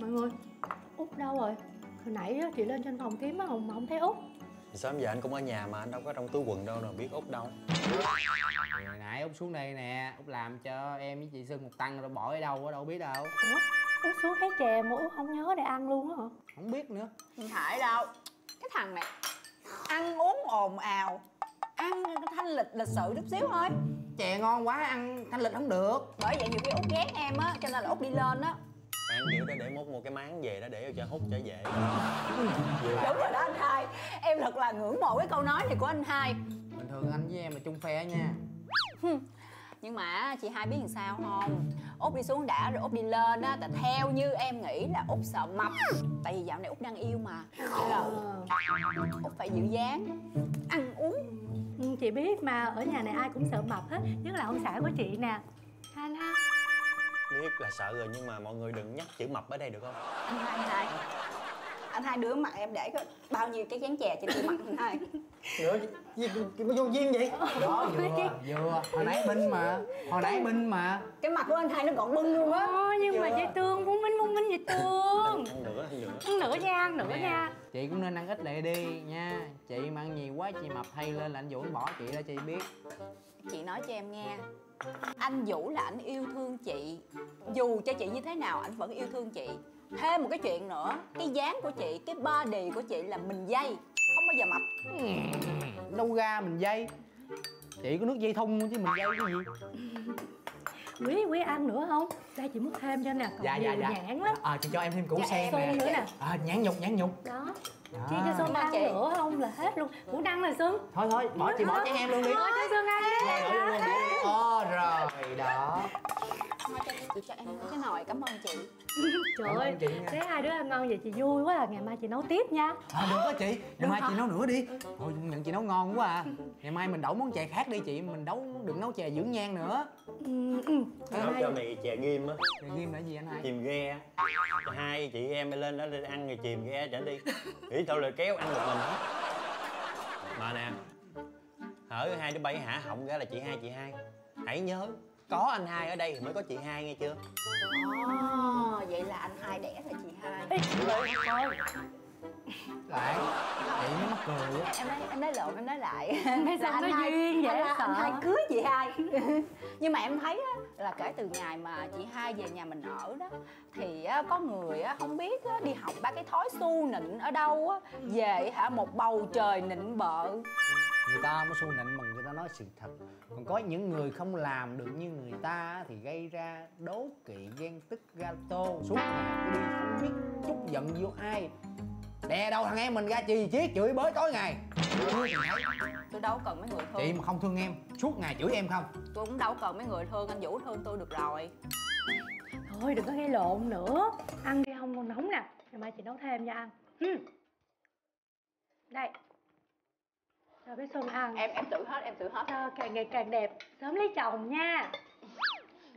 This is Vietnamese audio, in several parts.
mọi người út đâu rồi? Hồi nãy á, chị lên trên phòng kiếm á hồng mà không thấy út. Sớm giờ anh cũng ở nhà mà anh đâu có trong túi quần đâu nào biết út đâu. Hồi nãy út xuống đây nè út làm cho em với chị sưng một tăng rồi bỏ ở đâu ở đâu biết đâu. Ủa út xuống thấy chè mà út không nhớ để ăn luôn á hả? Không biết nữa. Không phải đâu cái thằng này ăn uống ồn ào ăn thanh lịch lịch sự chút xíu thôi. Chè ngon quá ăn thanh lịch không được. Bởi vậy nhiều khi út ghét em á cho nên là út đi lên á Ăn kiểu đó để mốt mua cái máng về đó để cho hút trở về đúng rồi đó anh hai. Em thật là ngưỡng mộ cái câu nói này của anh hai. Bình thường anh với em là chung phe nha. Nhưng mà chị hai biết làm sao không? Út đi xuống đã rồi út đi lên á tại theo như em nghĩ là út sợ mập. Tại vì dạo này út đang yêu mà. Nên là út phải giữ dáng ăn uống. Ừ, chị biết mà ở nhà này ai cũng sợ mập hết nhất là ông xã của chị nè. Anh ha Biết là sợ rồi, nhưng mà mọi người đừng nhắc chữ mập ở đây được không? Anh hai anh anh hai đứa mặt em để có bao nhiêu cái chén chè trên mặt anh hai? Nữa gì mà vô duyên vậy? Đó vừa vừa. Hồi nãy binh mà. Hồi nãy binh mà. cái mặt của anh hai nó gọn bưng luôn á. Ồ, nhưng mà chị tương muốn minh muốn minh vậy tương. Ăn nữa nha ăn nữa nha chị cũng nên ăn ít lại đi nha. Chị mà ăn nhiều quá chị mập hay lên là anh vũ anh bỏ chị đó chị biết. Chị nói cho em nghe. Anh vũ là anh yêu thương chị. Dù cho chị như thế nào anh vẫn yêu thương chị thêm một cái chuyện nữa. Cái dáng của chị cái body của chị là mình dây không bao giờ mập. Đâu ra mình dây. Chị có nước dây thun chứ mình dây cái gì? Quý quý ăn nữa không? Đây chị múc thêm cho nè. Còn dạ dạ dạ. nhãn lắm. À chị cho em thêm củ Dạ, sen nè. nữa nè. À, nhãn nhục nhãn nhục. Đó. Đó. chia cho xuân ăn chị- nữa không? Là hết luôn. Muốn đăng là xuân. Thôi thôi bỏ chị bỏ chén em luôn đi. Bỏ cho xuân ăn đi. Luôn đi Ồ rồi đó. Thôi cho chị cho em cái nồi cảm ơn chị trời ơi thấy hai đứa ăn ngon vậy chị vui quá à. Ngày mai chị nấu tiếp nha. À, được đó chị. Ngày Được mai hả? chị nấu nữa đi. Thôi nhận chị nấu ngon quá à. Ngày mai mình đổ món chè khác đi chị. Mình đấu đừng nấu chè dưỡng nhan nữa. Ừ, ừ. Nấu cho mày chè ghim á. Chè ghim là gì anh hai? Chìm ghe. Hai chị em lên đó đi ăn rồi chìm ghe trở đi. Nghĩ thôi là kéo ăn một mình hết Mà nè Hở hai đứa bay hả? Họng ra là chị hai chị hai. Hãy nhớ Có anh hai ở đây thì mới có chị hai nghe chưa? Ồ, vậy là anh hai đẻ là chị hai. Lại chị mới mắc cười á. Em nói em nói lộn em nói lại. Nói sao nó duyên vậy, anh, hai- anh hai cưới chị hai. Nhưng mà em thấy á, là kể từ ngày mà chị hai về nhà mình ở đó thì á, có người á, không biết á, đi học ba cái thói su nịnh ở đâu á về hả một bầu trời nịnh bợ. Người ta mới xu nịnh người ta nói sự thật. Còn có những người không làm được như người ta thì gây ra đố kỵ ghen tức gato suốt ngày cứ đi không biết chút giận vô ai. Đè đầu thằng em mình ra chì chiết chửi bới tối ngày. Chưa từng thấy tôi đâu cần mấy người thương. chị mà không thương em suốt ngày chửi em không? Tôi cũng đâu cần mấy người thương anh vũ thương tôi được rồi. Thôi đừng có gây lộn nữa. Ăn đi không còn nóng nè. Ngày mai chị nấu thêm cho ăn. Đây cho bé xuân ăn. Em em tự hết em tự hết. Cho càng ngày càng đẹp. Sớm lấy chồng nha.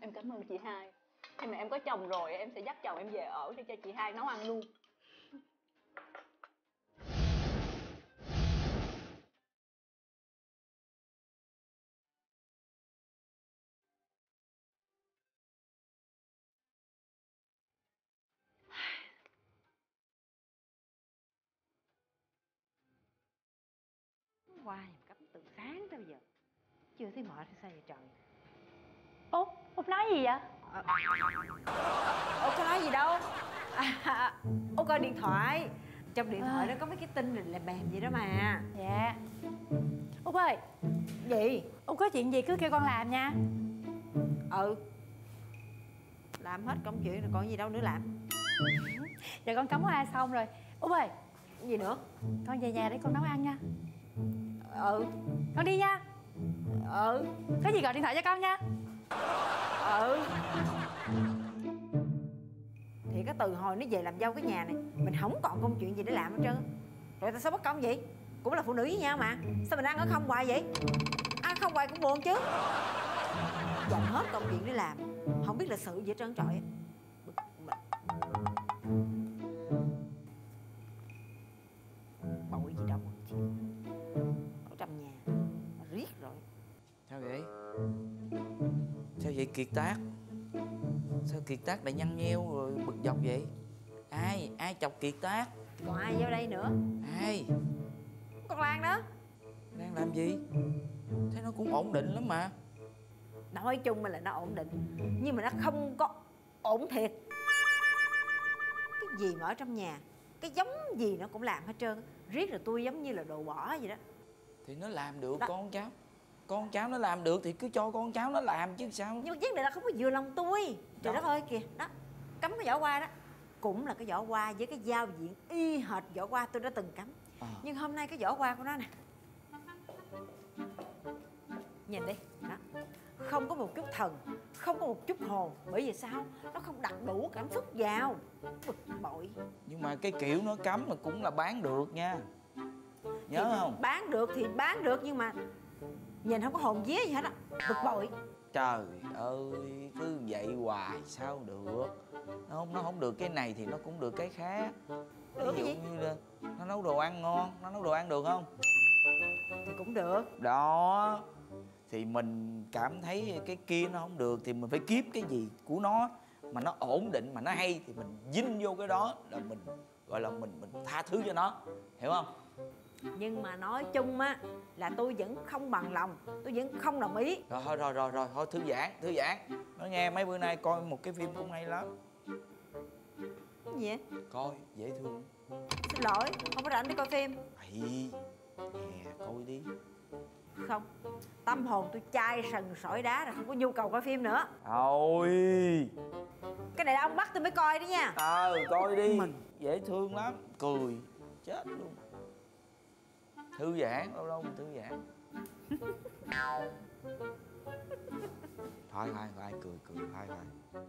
Em cảm ơn chị hai. Khi mà em có chồng rồi em sẽ dắt chồng em về ở để cho chị hai nấu ăn luôn qua nhà cấm từ sáng tới bây giờ. Chưa thấy mở thì sao vậy trời? Út út nói gì vậy? Ủa có nói gì đâu? À, Ủa coi điện thoại. Trong điện thoại đó có mấy cái tin rồi là bèm gì đó mà. Dạ. Út ơi. Gì? Út có chuyện gì cứ kêu con làm nha. Ừ. Làm hết công chuyện rồi còn gì đâu nữa làm. Giờ con cắm hoa xong rồi. Út ơi. Gì nữa? Con về nhà để con nấu ăn nha Ừ. Con đi nha. Ừ. Có gì gọi điện thoại cho con nha. Ừ. Thì cái từ hồi nó về làm dâu cái nhà này, Mình không còn công chuyện gì để làm hết trơn. Rồi tại sao bất công vậy? Cũng là phụ nữ với nhau mà. Sao mình ăn ở không hoài vậy? Ăn không hoài cũng buồn chứ. Dành hết công chuyện để làm. Không biết là sự gì hết trơn, trời. Bực mình kiệt tác? Sao kiệt tác lại nhăn nheo rồi bực dọc vậy? ai ai chọc kiệt tác? Còn ai vô đây nữa? Ai? Con lan đó. Đang làm gì? Thấy nó cũng ổn định lắm mà. Nói chung là nó ổn định nhưng mà nó không có ổn thiệt. Cái gì mà ở trong nhà cái giống gì nó cũng làm hết trơn. Riết rồi tôi giống như là đồ bỏ vậy đó. Thì nó làm được Đó. con cháu con cháu nó làm được thì cứ cho con cháu nó làm chứ sao? Nhưng mà vấn đề là không có vừa lòng tôi. Trời đất ơi kìa. Đó cắm cái vỏ qua đó. Cũng là cái vỏ qua với cái giao diện y hệt vỏ qua tôi đã từng cắm. À. nhưng hôm nay cái vỏ qua của nó nè. Nhìn đi. Đó. Không có một chút thần không có một chút hồn. Bởi vì sao? Nó không đặt đủ cảm xúc vào. Bực bội. Nhưng mà cái kiểu nó cấm là cũng là bán được nha. Nhớ Thì không? bán được thì bán được nhưng mà nhìn không có hồn vía gì hết á bực bội. Trời ơi cứ vậy hoài sao được? Nó không nó không được cái này thì nó cũng được cái khác. Được ví dụ gì? như là nó nấu đồ ăn ngon nó nấu đồ ăn được không? Thì cũng được. Đó thì mình cảm thấy cái kia nó không được thì mình phải kiếm cái gì của nó. Mà nó ổn định mà nó hay thì mình dính vô cái đó là mình gọi là mình mình tha thứ cho nó. Hiểu không nhưng mà nói chung á là tôi vẫn không bằng lòng tôi vẫn không đồng ý. Rồi thôi rồi rồi rồi thôi thư giãn thư giãn. Nói nghe mấy bữa nay coi một cái phim cũng hay lắm. Cái gì vậy? coi dễ thương. Xin lỗi không có rảnh đi coi phim. Hay nè coi đi. Không tâm hồn tôi chai sần sỏi đá rồi không có nhu cầu coi phim nữa. Thôi. Cái này là ông bắt tôi mới coi đó nha. Ờ coi đi. Mình. dễ thương lắm. Cười chết luôn thư giãn, lâu lâu mình thư giãn. Thôi thôi thôi, cười cười, thôi thôi.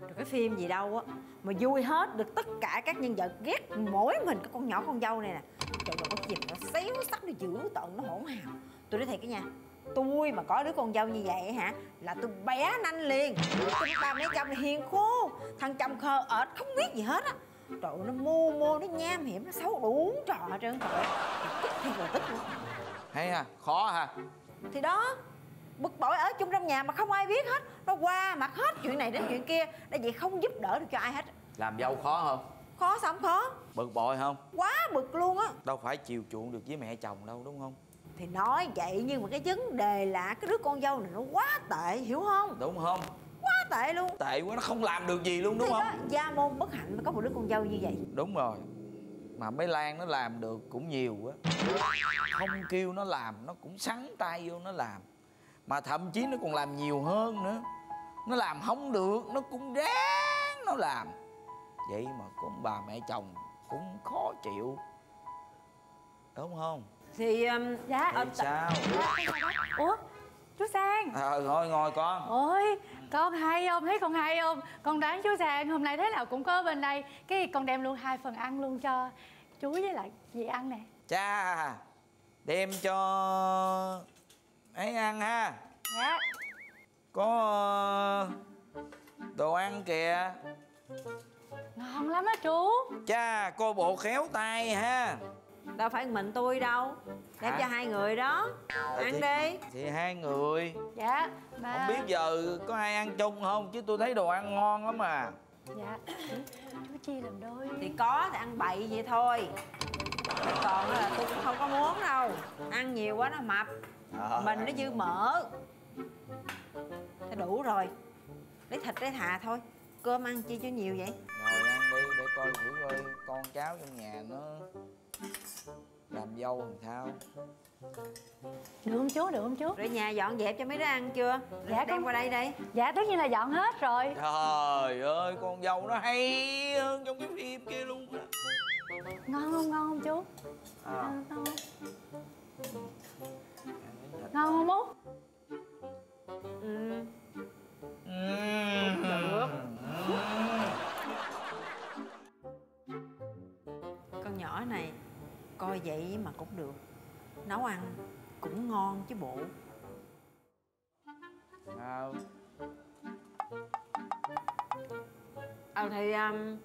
Rồi cái phim gì đâu á, mà vui hết được tất cả các nhân vật ghét mỗi mình cái con nhỏ con dâu này nè. Trời mà có gì mà nó xéo sắc, nó dữ tận nó hỗn hào. Tôi nói thiệt cái nha, tôi mà có đứa con dâu như vậy hả, là tôi bé nanh liền. Tôi ba mấy chồng hiền khô, thằng chồng khờ ợt, không biết gì hết á trời ơi, nó mô mô nó nham hiểm nó xấu đủ trò hết trơn trời ơi. Tức thì rồi tức luôn. Hay ha khó ha. Thì đó bực bội ở chung trong nhà mà không ai biết hết. Nó qua mặt hết chuyện này đến chuyện kia. Đã vậy không giúp đỡ được cho ai hết. Làm dâu khó không? Khó sao không khó? Bực bội không? Quá bực luôn á. Đâu phải chiều chuộng được với mẹ chồng đâu đúng không? Thì nói vậy nhưng mà cái vấn đề là cái đứa con dâu này nó quá tệ hiểu không? Đúng không tệ luôn. Tệ quá nó không làm được gì luôn đúng thì không? đó gia môn bất hạnh mới có một đứa con dâu như vậy. Đúng rồi. Mà mấy lan nó làm được cũng nhiều á không kêu nó làm nó cũng sắn tay vô nó làm. Mà thậm chí nó còn làm nhiều hơn nữa. Nó làm không được nó cũng ráng nó làm. Vậy mà có ông bà mẹ chồng cũng khó chịu. Đúng không? Thì um, dạ thì sao? Ủa? chú sang ờ ngồi ngồi con. Ôi con hay không? Thấy con hay không? Con đoán chú sang hôm nay thế nào cũng có bên đây. Cái con đem luôn hai phần ăn luôn cho chú với lại dì ăn nè. Cha đem cho ấy ăn ha. Dạ. Có ờ, đồ ăn kìa. Ngon lắm á chú. Cha coi bộ khéo tay ha đâu phải mình tôi đâu. Đem Hả? cho hai người đó. Ờ, ăn thì- đi. thì hai người. Dạ mà không biết giờ có ai ăn chung không? Chứ tôi thấy đồ ăn ngon lắm mà dạ chú, chia làm đôi. Thì có thì ăn bậy vậy thôi. Còn là tôi cũng không có muốn đâu. Ăn nhiều quá nó mập. Mình nó dư mỡ. Thì đủ rồi. Lấy thịt lấy thà thôi. Cơm ăn chi cho nhiều vậy? Ngồi ăn đi để coi thử coi con cháu trong nhà nó làm dâu làm sao được không chú? Được không chú? Rồi nhà dọn dẹp cho mấy đứa ăn chưa? Dạ, đem con- qua đây đây dạ tất nhiên là dọn hết rồi. Trời ơi con dâu nó hay hơn trong cái phim kia luôn á. Ngon không? Ngon không chú? À, ngon không? Ngon út ừ. Ừm. Được. Coi vậy mà cũng được. Nấu ăn cũng ngon chứ bộ. Sao? ờ thì um,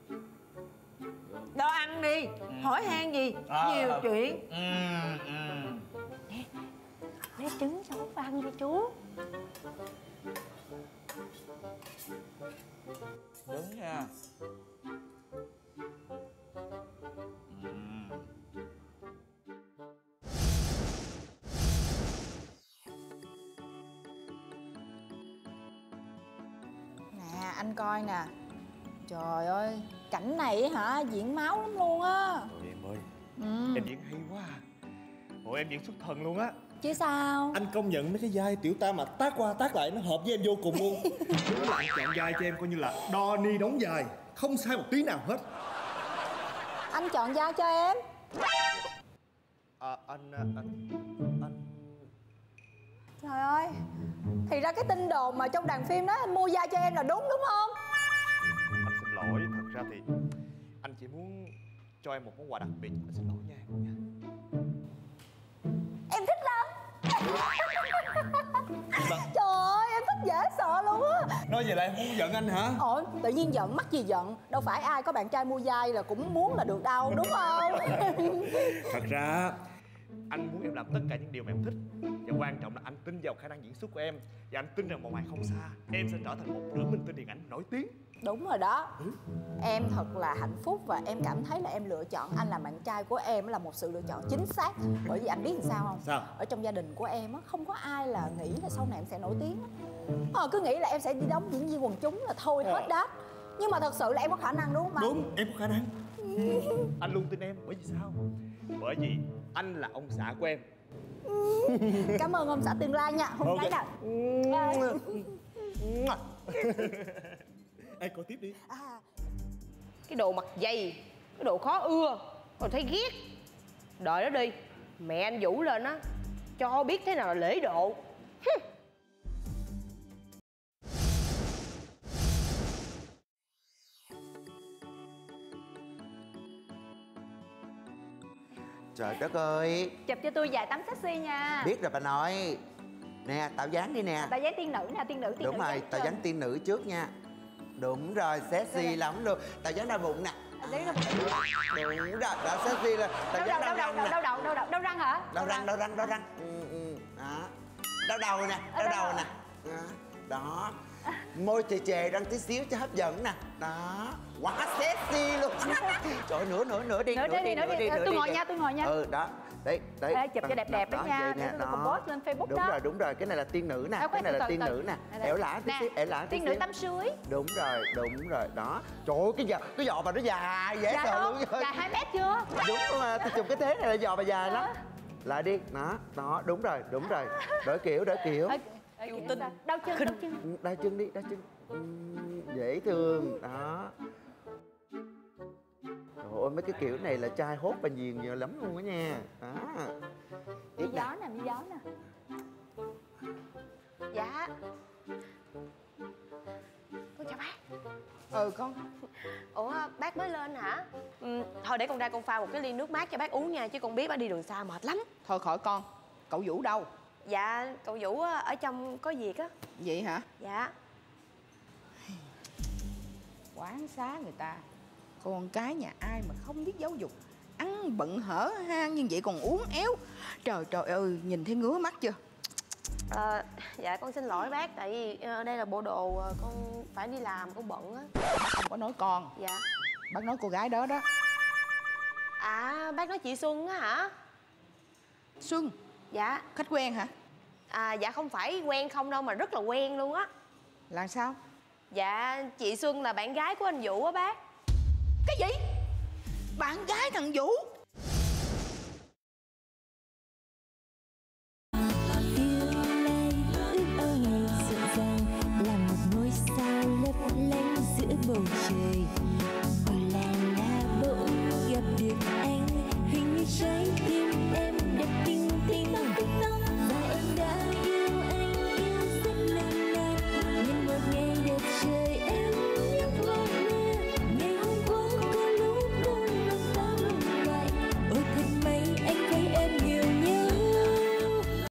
đó ăn đi. Hỏi han gì? À. nhiều chuyện. Ừm, ừm. lấy trứng cho út ăn đi chú anh coi nè. Trời ơi cảnh này hả? Diễn máu lắm luôn á. Ôi em ơi ừ. Em diễn hay quá à. Ôi em diễn xuất thần luôn á. Chứ sao? Anh công nhận mấy cái vai tiểu tam mà tác qua tác lại Nó hợp với em vô cùng luôn. Đúng là anh chọn vai cho em coi như là đo ni đóng vai Không sai một tí nào hết. Anh chọn vai cho em. À, anh, anh Anh trời ơi. Thì ra cái tin đồn mà trong đàn phim đó anh mua vai cho em là đúng đúng không? Anh xin lỗi Thật ra thì Anh chỉ muốn cho em một món quà đặc biệt. Anh xin lỗi nha em nha. Em thích lắm. Trời ơi em thích dễ sợ luôn á. Nói vậy là em không giận anh hả? Ôi tự nhiên giận mắc gì giận? Đâu phải ai có bạn trai mua vai là cũng muốn là được đâu đúng không? Thật ra anh muốn em làm tất cả những điều mà em thích. Và quan trọng là anh tin vào khả năng diễn xuất của em. Và anh tin rằng một ngày không xa Em sẽ trở thành một nữ minh tinh điện ảnh nổi tiếng. Đúng rồi đó. Em thật là hạnh phúc và em cảm thấy là em lựa chọn anh làm bạn trai của em là một sự lựa chọn chính xác. Bởi vì anh biết làm sao không? Sao? ở trong gia đình của em á không có ai là nghĩ là sau này em sẽ nổi tiếng ờ, cứ nghĩ là em sẽ đi đóng diễn viên quần chúng là thôi hết đó. Nhưng mà thật sự là em có khả năng đúng không anh? Đúng, em có khả năng. Anh luôn tin em, bởi vì sao? Bởi vì anh là ông xã của em. Cảm ơn ông xã tương lai nha. Không Ok. cái nào. Ê, coi tiếp đi. À, cái đồ mặt dày cái đồ khó ưa rồi thấy ghét. Đợi đó đi mẹ anh vũ lên á cho biết thế nào là lễ độ Trời đất ơi. Chụp cho tôi vài tấm sexy nha. Biết rồi bà nội. Nè tạo dáng đi nè. Bà dáng tiên nữ nè tiên nữ tiên Đúng nữ rồi tạo dáng tiên nữ trước nha. Đúng rồi sexy lắm luôn. Tạo dáng đau bụng nè. Đấy là Đúng rồi đó sexy là Tạo dáng đầu đau đầu nè. đầu đâu đầu đâu răng hả? Đau răng đau răng đau răng. Ừ, ừ. Đó. Đau đầu nè Đau đầu nè. Đó. Đó Môi chề chề răng tí xíu cho hấp dẫn nè. Đó Quá sexy luôn Trời ơi, nữa nữa nữa đi Nữa đi, nữa đi. Tôi ngồi nha, tôi ngồi nha. Ừ đó Đấy, đấy. Ê, chụp cho đẹp đẹp đó nha, tôi còn post lên Facebook đúng đó. rồi, đúng rồi, cái này là tiên nữ nè, Đâu, cái này là tiên nữ nè, ẻo lả tí Nè, xíu, ẻo lả tí tiên nữ tắm suối Đúng rồi, đúng rồi, đó. Trời ơi, cái giò, cái giò bà nó dài, dễ sợ luôn. dài hai mét chưa Đúng rồi, mà, tôi chụp cái thế này là giò bà dài lắm. Lại đi, đó, đó, đúng rồi, đúng rồi. Đổi kiểu, đổi kiểu. Đau chân đau chân Đai chân đi, đai chân. Dễ thương, đó. Trời ơi, mấy cái kiểu này là trai hốt bà nhiều nhiều lắm luôn á nha. Nè. gió nè mi gió nè. Dạ. Con chào bác. Ừ con. Ủa bác mới lên hả? Ừ, thôi để con ra con pha một cái ly nước mát cho bác uống nha chứ con biết bác đi đường xa mệt lắm. Thôi khỏi con. Cậu vũ đâu? Dạ cậu vũ ở trong có việc á. Vậy hả? Dạ. Quán xá người ta con cái nhà ai mà không biết giáo dục ăn bận hở hang như vậy còn uống éo. Trời trời ơi nhìn thấy ngứa mắt chưa? Ờ, dạ con xin lỗi bác tại vì ờ, đây là bộ đồ ờ, con phải đi làm con bận á. Không có nói con. Dạ. Bác nói cô gái đó đó. À bác nói chị xuân á hả? Xuân? Dạ. Khách quen hả? À dạ không phải quen không đâu mà rất là quen luôn á. Là sao? Dạ chị xuân là bạn gái của anh vũ á bác cái gì? Bạn gái thằng vũ.